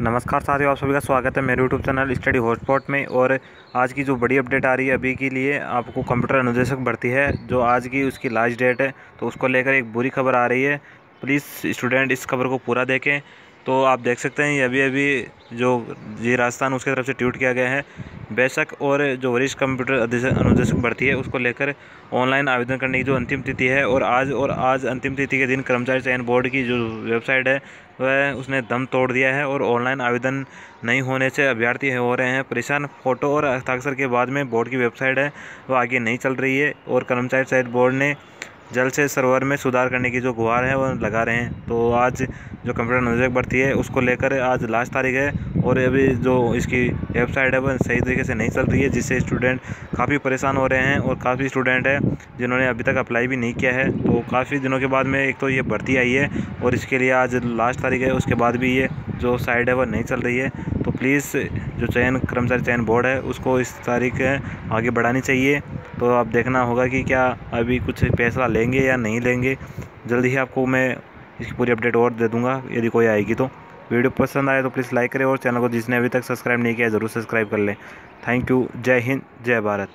नमस्कार साथियों, आप सभी का स्वागत है मेरे यूट्यूब चैनल स्टडी हॉटस्पॉट में। और आज की जो बड़ी अपडेट आ रही है अभी के लिए, आपको कंप्यूटर अनुदेशक भर्ती है, जो आज की उसकी लास्ट डेट है तो उसको लेकर एक बुरी खबर आ रही है। प्लीज़ स्टूडेंट इस खबर को पूरा देखें। तो आप देख सकते हैं, ये अभी अभी जो ये राजस्थान, उसकी तरफ़ से ट्वीट किया गया है बेशक और जो वरिष्ठ कंप्यूटर अनुदेशक भर्ती है, उसको लेकर ऑनलाइन आवेदन करने की जो अंतिम तिथि है और आज और आज अंतिम तिथि के दिन कर्मचारी चयन बोर्ड की जो वेबसाइट है, वह उसने दम तोड़ दिया है और ऑनलाइन आवेदन नहीं होने से अभ्यर्थी हो रहे हैं। परेशान फ़ोटो और हस्ताक्षर के बाद में बोर्ड की वेबसाइट है वो आगे नहीं चल रही है और कर्मचारी चयन बोर्ड ने जल्द से सर्वर में सुधार करने की जो गुहार है वो लगा रहे हैं। तो आज जो कंप्यूटर निदेशक भर्ती है, उसको लेकर आज लास्ट तारीख है और अभी जो इसकी वेबसाइट है, वो सही तरीके से नहीं चल रही है, जिससे स्टूडेंट काफ़ी परेशान हो रहे हैं और काफ़ी स्टूडेंट हैं, जिन्होंने अभी तक अप्लाई भी नहीं किया है। तो काफ़ी दिनों के बाद में एक तो ये भर्ती आई है और इसके लिए आज लास्ट तारीख है, उसके बाद भी ये जो साइड है, वो नहीं चल रही है। तो प्लीज़ जो चयन, कर्मचारी चयन बोर्ड है, उसको इस तारीख आगे बढ़ानी चाहिए। तो आप देखना होगा कि क्या अभी कुछ फैसला लेंगे या नहीं लेंगे। जल्दी ही आपको मैं इसकी पूरी अपडेट और दे दूँगा, यदि कोई आएगी तो। वीडियो पसंद आए तो प्लीज़ लाइक करें और चैनल को जिसने अभी तक सब्सक्राइब नहीं किया ज़रूर सब्सक्राइब कर लें। Thank you. जय हिंद, जय भारत।